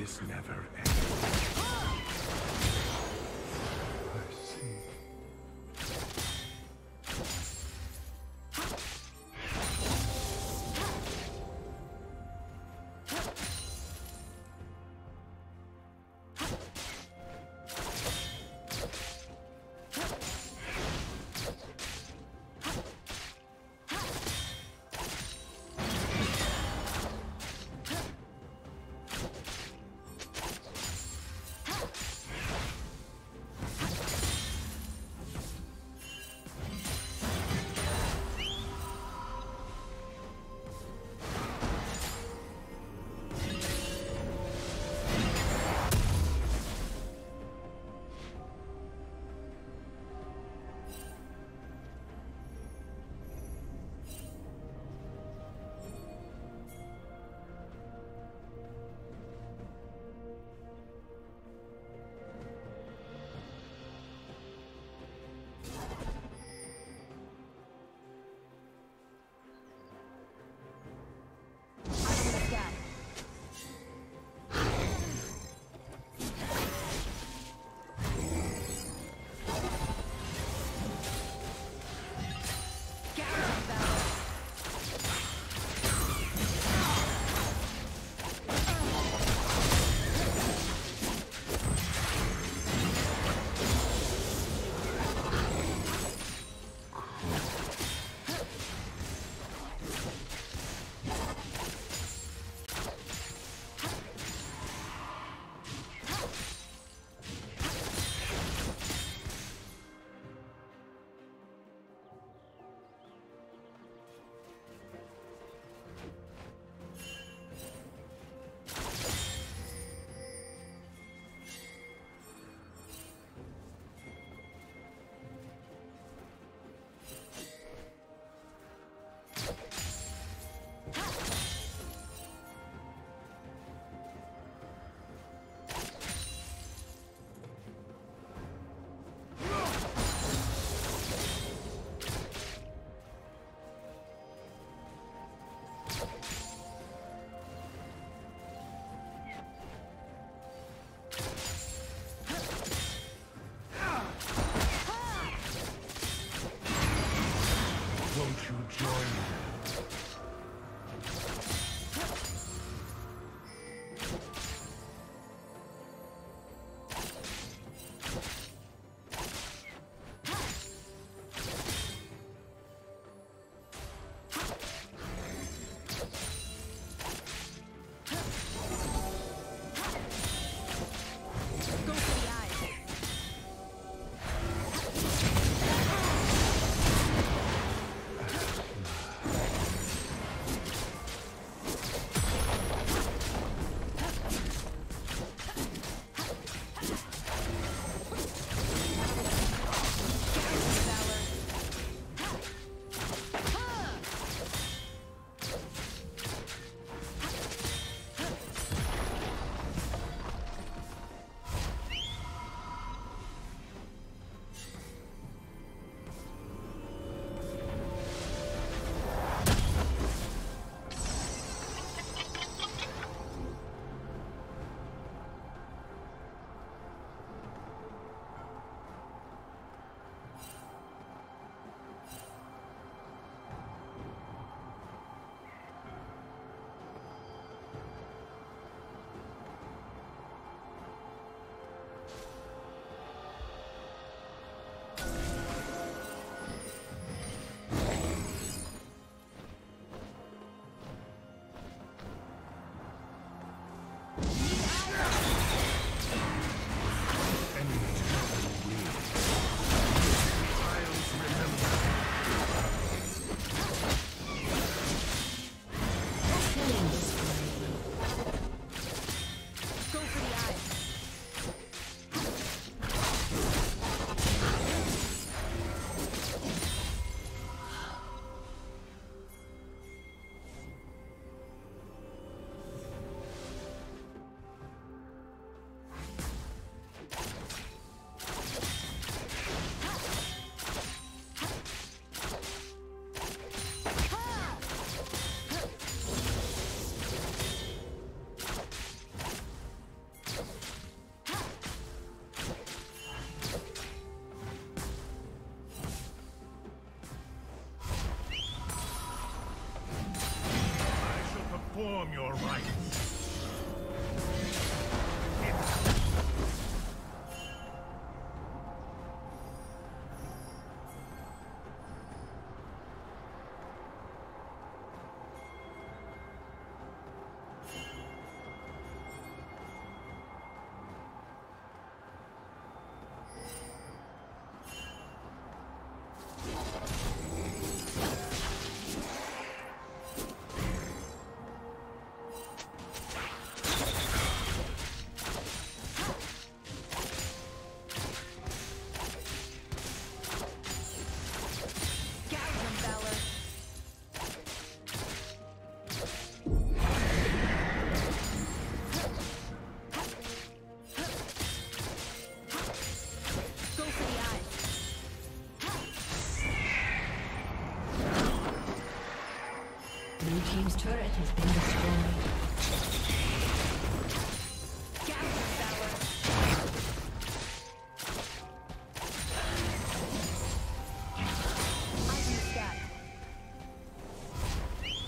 this never ends.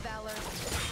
Valor.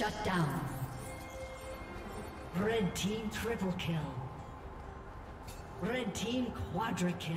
Shut down. Red team triple kill. Red team quadra kill.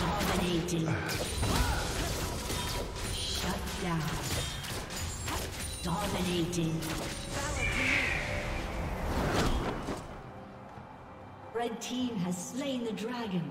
Dominating. Shut down. Dominating. Red team has slain the dragon.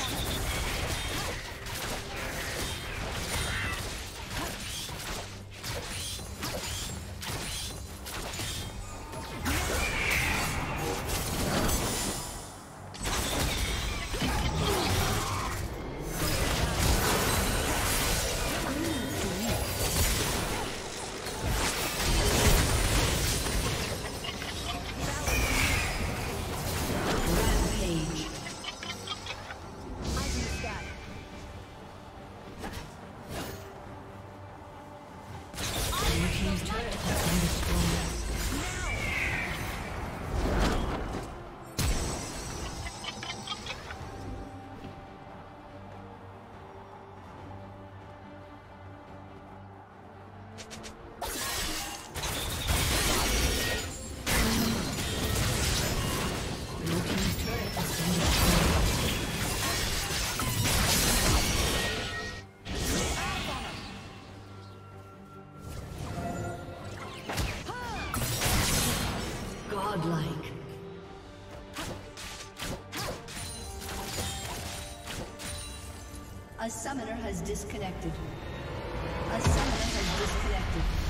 Godlike. A summoner has disconnected. A summoner has disconnected.